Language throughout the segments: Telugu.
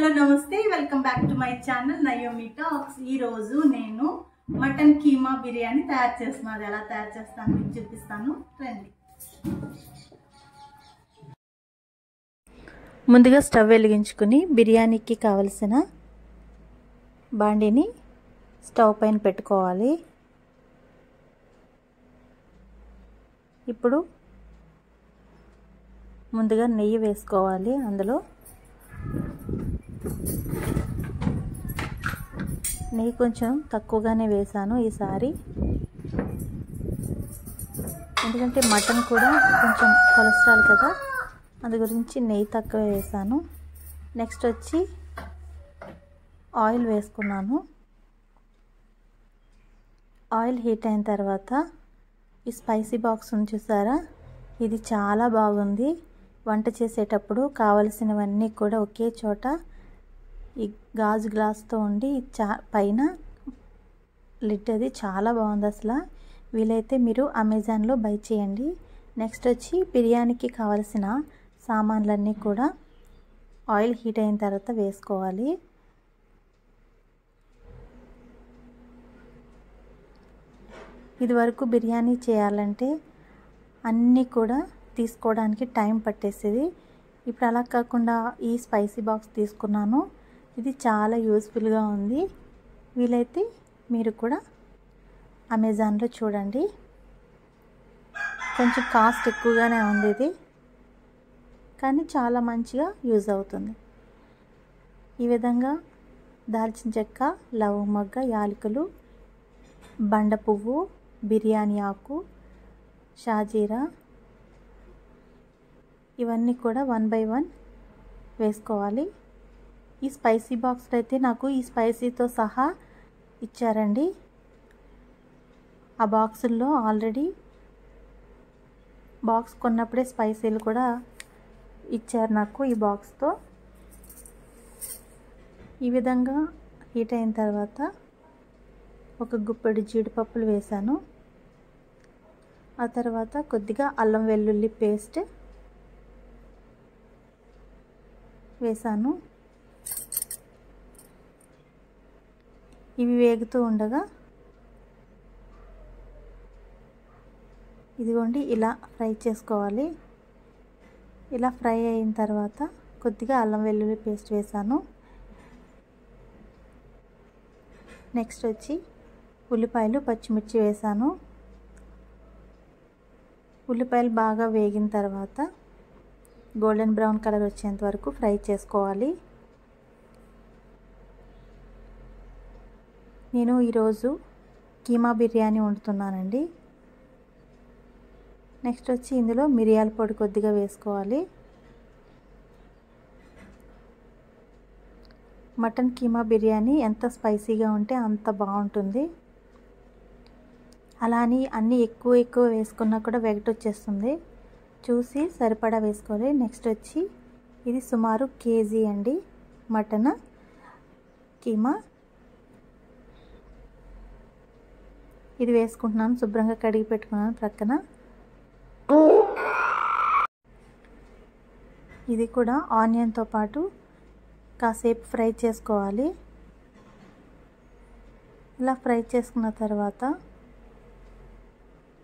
హలో నమస్తే. Welcome back to my channel Naomi talks ఈ రోజు నేను మటన్ కీమా బిర్యానీ తయారు చేస్తున్నాను అది ఎలా తయారు చేస్తాను మీకు చూపిస్తాను. రండి. ముందుగా స్టవ్ వెలిగించుకుని బిర్యానీకి కావలసిన బాండిని స్టవ్ పైన పెట్టుకోవాలి. ఇప్పుడు ముందుగా నెయ్యి వేసుకోవాలి. అందులో నెయ్యి కొంచెం తక్కువగానే వేసాను ఈసారి. ఎందుకంటే మటన్ కూడా కొంచెం కొలెస్ట్రాల్ కదా అందు గురించి నెయ్యి తక్కువ వేసాను. నెక్స్ట్ వచ్చి ఆయిల్ వేసుకున్నాను. ఆయిల్ హీట్ అయిన తర్వాత ఈ స్పైసీ బాక్స్ ఉంది చూసారా? ఇది చాలా బాగుంది. వంట చేసేటప్పుడు కావలసినవన్నీ కూడా ఒకే చోట ఈ గాజు గ్లాస్తో ఉండి చా పైన లిడ్ అది చాలా బాగుంది అసలు. వీలైతే మీరు అమెజాన్లో బై చేయండి. నెక్స్ట్ వచ్చి బిర్యానీకి కావలసిన సామాన్లన్నీ కూడా ఆయిల్ హీట్ అయిన తర్వాత వేసుకోవాలి. ఇదివరకు బిర్యానీ చేయాలంటే అన్నీ కూడా తీసుకోవడానికి టైం పట్టేసేది. ఇప్పుడు అలా కాకుండా ఈ స్పైసీ బాక్స్ తీసుకున్నాను. ఇది చాలా యూస్ఫుల్గా ఉంది. వీలైతే మీరు కూడా అమెజాన్లో చూడండి. కొంచెం కాస్ట్ ఎక్కువగానే ఉంది ఇది. కానీ చాలా మంచిగా యూజ్ అవుతుంది. ఈ విధంగా దాల్చిన చెక్క లవ్ మొగ్గ యాలకులు బండ పువ్వు బిర్యానీ ఆకు షాజీరా ఇవన్నీ కూడా వన్ బై వన్ వేసుకోవాలి. ఈ స్పైసీ బాక్స్లో అయితే నాకు ఈ స్పైసీతో సహా ఇచ్చారండి. ఆ బాక్సుల్లో ఆల్రెడీ బాక్స్ కొన్నప్పుడే స్పైసీలు కూడా ఇచ్చారు నాకు ఈ బాక్స్తో. ఈ విధంగా హీట్ అయిన తర్వాత ఒక గుప్పెడు జీడిపప్పులు వేసాను ఆ తర్వాత కొద్దిగా అల్లం వెల్లుల్లి పేస్ట్ వేసాను ఇవి వేగుతూ ఉండగా ఇదిగోండి ఇలా ఫ్రై చేసుకోవాలి. ఇలా ఫ్రై అయిన తర్వాత కొద్దిగా అల్లం వెల్లుల్లి పేస్ట్ వేసాను. నెక్స్ట్ వచ్చి ఉల్లిపాయలు పచ్చిమిర్చి వేసాను. ఉల్లిపాయలు బాగా వేగిన తర్వాత గోల్డెన్ బ్రౌన్ కలర్ వచ్చేంత వరకు ఫ్రై చేసుకోవాలి. నేను ఈరోజు కీమా బిర్యానీ వండుతున్నానండి. నెక్స్ట్ వచ్చి ఇందులో మిరియాల పొడి కొద్దిగా వేసుకోవాలి. మటన్ కీమా బిర్యానీ ఎంత స్పైసీగా ఉంటే అంత బాగుంటుంది. అలా అని అన్నీ ఎక్కువ ఎక్కువ వేసుకున్నా కూడా వెగట్ వచ్చేస్తుంది. చూసి సరిపడా వేసుకోవాలి. నెక్స్ట్ వచ్చి ఇది సుమారు కేజీ అండి మటన్ కీమా ఇది వేసుకుంటున్నాను శుభ్రంగా కడిగి పెట్టుకున్నాను ప్రక్కన. ఇది కూడా ఆనియన్తో పాటు కాసేపు ఫ్రై చేసుకోవాలి. ఇలా ఫ్రై చేసుకున్న తర్వాత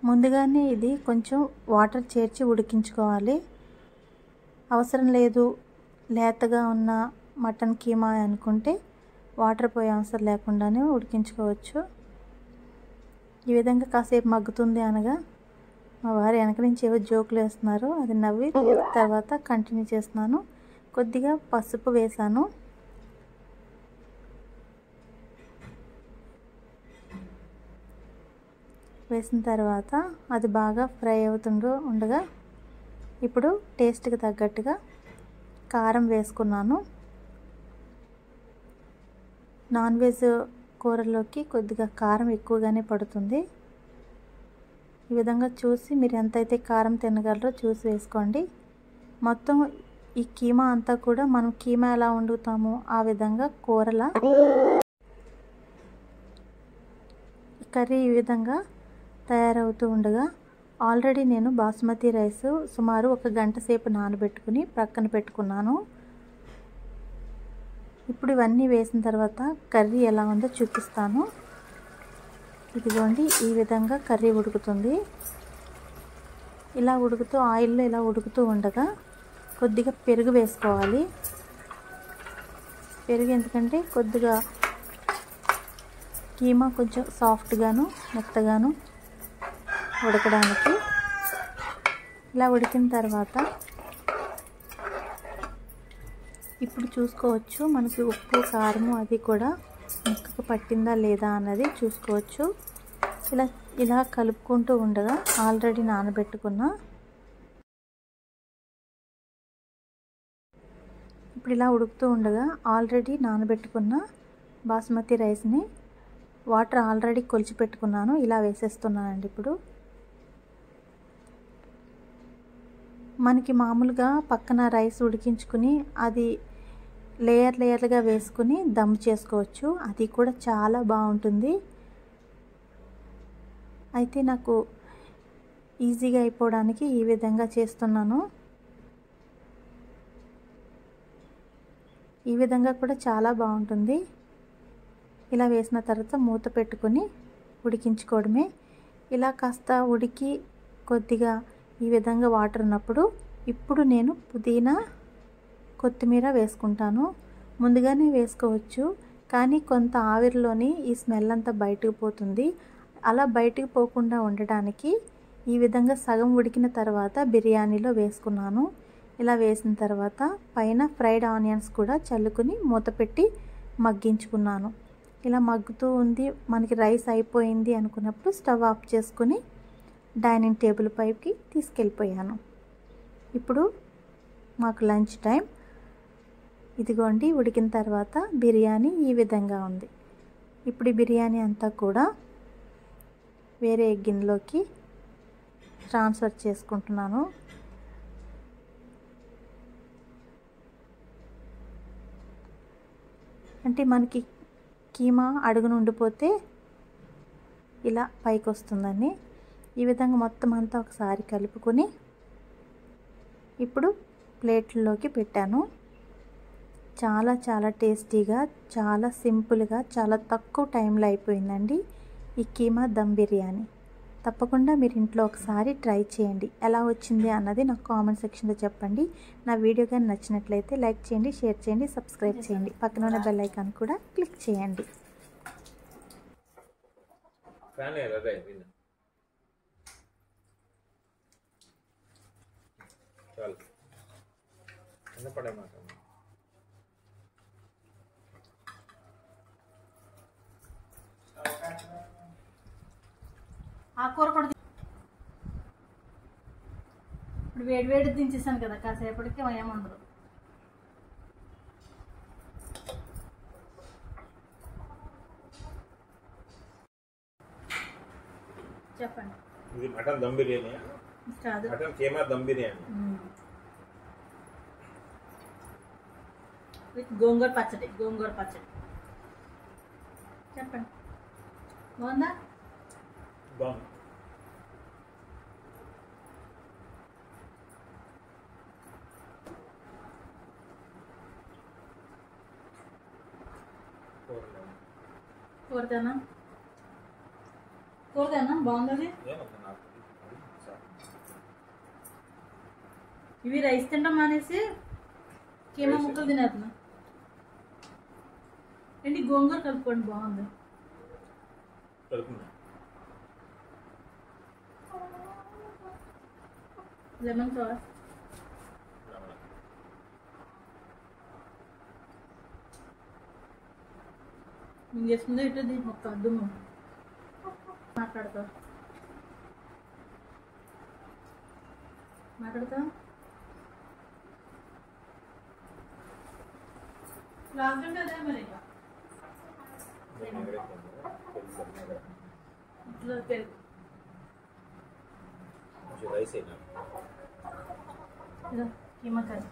ముందుగానే ఇది కొంచెం వాటర్ చేర్చి ఉడికించుకోవాలి. అవసరం లేదు లేతగా ఉన్న మటన్ కీమా అనుకుంటే వాటర్ పోయే అవసరం లేకుండానే ఉడికించుకోవచ్చు. ఈ విధంగా కాసేపు మగ్గుతుంది అనగా మా వారు వెనక నుంచి ఏవో జోకులు వేస్తున్నారు. అది నవ్వి తర్వాత కంటిన్యూ చేస్తున్నాను. కొద్దిగా పసుపు వేసాను వేసిన తర్వాత అది బాగా ఫ్రై అవుతుండు ఉండగా ఇప్పుడు టేస్ట్కి తగ్గట్టుగా కారం వేసుకున్నాను. నాన్ వెజ్ కూరలోకి కొద్దిగా కారం ఎక్కువగానే పడుతుంది. ఈ విధంగా చూసి మీరు ఎంతైతే కారం తినగలరో చూసి వేసుకోండి. మొత్తం ఈ కీమా అంతా కూడా మనం కీమా ఎలా వండుతామో ఆ విధంగా కూరలా కర్రీ ఈ విధంగా తయారవుతూ ఉండగా ఆల్రెడీ నేను బాస్మతి రైస్ సుమారు ఒక గంట సేపు నానబెట్టుకుని ప్రక్కన పెట్టుకున్నాను. ఇప్పుడు ఇవన్నీ వేసిన తర్వాత కర్రీ ఎలా ఉందో చూపిస్తాను. ఇదిగోండి ఈ విధంగా కర్రీ ఉడుకుతుంది. ఇలా ఉడుకుతూ ఆయిల్లో ఇలా ఉడుకుతూ ఉండగా కొద్దిగా పెరుగు వేసుకోవాలి. పెరుగు ఎందుకంటే కొద్దిగా కీమా కొంచెం సాఫ్ట్గాను మెత్తగాను ఉడకడానికి. ఇలా ఉడికిన తర్వాత ఇప్పుడు చూసుకోవచ్చు. మనకి ఉప్పు కారము అది కూడా ముక్కకు పట్టిందా లేదా అన్నది చూసుకోవచ్చు. ఇలా ఇలా కలుపుకుంటూ ఉండగా ఆల్రెడీ నానబెట్టుకున్న ఇప్పుడు ఇలా ఉడుకుతూ ఉండగా ఆల్రెడీ నానబెట్టుకున్న బాస్మతి రైస్ని వాటర్ ఆల్రెడీ కొలిచి పెట్టుకున్నాను ఇలా వేసేస్తున్నానండి ఇప్పుడు. మనకి మామూలుగా పక్కన రైస్ ఉడికించుకుని అది లేయర్ లేయర్లుగా వేసుకుని దమ్ చేసుకోవచ్చు. అది కూడా చాలా బాగుంటుంది. అయితే నాకు ఈజీగా అయిపోవడానికి ఈ విధంగా చేస్తున్నాను. ఈ విధంగా కూడా చాలా బాగుంటుంది. ఇలా వేసిన తర్వాత మూత పెట్టుకొని ఉడికించుకోవడమే. ఇలా కాస్త ఉడికి కొద్దిగా ఈ విధంగా వాటర్ ఉన్నప్పుడు ఇప్పుడు నేను పుదీనా కొత్తిమీర వేసుకుంటాను. ముందుగానే వేసుకోవచ్చు. కానీ కొంత ఆవిరిలోని ఈ స్మెల్ అంతా బయటకు పోతుంది. అలా బయటకు పోకుండా ఉండటానికి ఈ విధంగా సగం ఉడికిన తర్వాత బిర్యానీలో వేసుకున్నాను. ఇలా వేసిన తర్వాత పైన ఫ్రైడ్ ఆనియన్స్ కూడా చల్లుకుని మూత పెట్టి మగ్గించుకున్నాను. ఇలా మగ్గుతూ ఉంది. మనకి రైస్ అయిపోయింది అనుకున్నప్పుడు స్టవ్ ఆఫ్ చేసుకుని డైనింగ్ టేబుల్ పైకి తీసుకెళ్ళిపోయాను. ఇప్పుడు మాకు లంచ్ టైం. ఇదిగోండి ఉడికిన తర్వాత బిర్యానీ ఈ విధంగా ఉంది. ఇప్పుడు ఈ బిర్యానీ అంతా కూడా వేరే గిన్నెలోకి ట్రాన్స్ఫర్ చేసుకుంటున్నాను. అంటే మనకి కీమా అడుగును ఉండిపోతే ఇలా పైకి వస్తుందని ఈ విధంగా మొత్తం అంతా ఒకసారి కలుపుకొని ఇప్పుడు ప్లేట్లలోకి పెట్టాను. చాలా చాలా టేస్టీగా చాలా సింపుల్గా చాలా తక్కువ టైంలో అయిపోయిందండి ఈ కీమా దమ్ బిర్యానీ. తప్పకుండా మీరు ఇంట్లో ఒకసారి ట్రై చేయండి. ఎలా వచ్చింది అన్నది నాకు కామెంట్ సెక్షన్లో చెప్పండి. నా వీడియో కానీ నచ్చినట్లయితే లైక్ చేయండి షేర్ చేయండి సబ్స్క్రైబ్ చేయండి. పక్కన ఉన్న బెల్ ఐకాన్ కూడా క్లిక్ చేయండి ఫ్యాన్ అదే విన్ చాలు. కింద పడే మాట ఆ కూర కూడా ఇప్పుడు వేడి వేడి దించేసాను కదా కాసేపటికి ఏముండదు. చెప్పండి. ఇది mutton dum biryani mutton keema dum biryani with gongura పచ్చడి గోంగూర పచ్చడి చెప్పండి బాగుందా బాగుంది కూరలో. కూరదేనా కూరదేనా బాగుంది ఏమొద్దు నాకు అది చాలు. ఇవి రైస్ తింటాం మానేసి కీమా ముక్కలు తినేస్తున్నా. ఏంటి గోంగూర కలుపుకోండి బాగుంది. Lemon sauce. నేను చేసుకుందే ఇటు దీని ఒక్క అద్దుము. మాట్లాడతా. మాట్లాడతా? లాస్ట్ అదే మరి ఇక. నేను ఎగరేస్తాను. తెలుసు అన్నమాట. ఇట్లా పెరుగు కొంచెం రైస్ అయినా ఇదో కీమా కర్రీ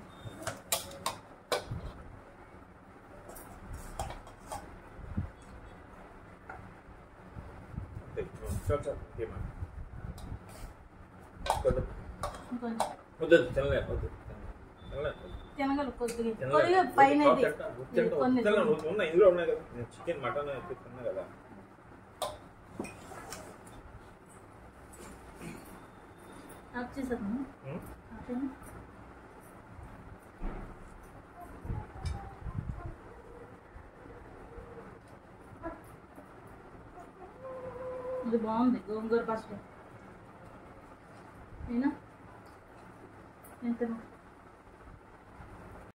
చాలు చాలు కేమా వద్దు ఇంకొంచెం వద్దు తినలే వద్దు తినలే వద్దు తినగల కొద్దిగా తినలేదు. కొద్దిగా పైన తింటా, ఇది తింటా, ఇది తింటా, కొన్ని తింటా, ఉన్నాయి ఇందులో ఉన్నాయి కదా. నేను చికెన్ మటన్ తిన్నా కదా. ఆఫ్? ఇది బాగుంది గోంగూర పచ్చడి నేను తిన్నా.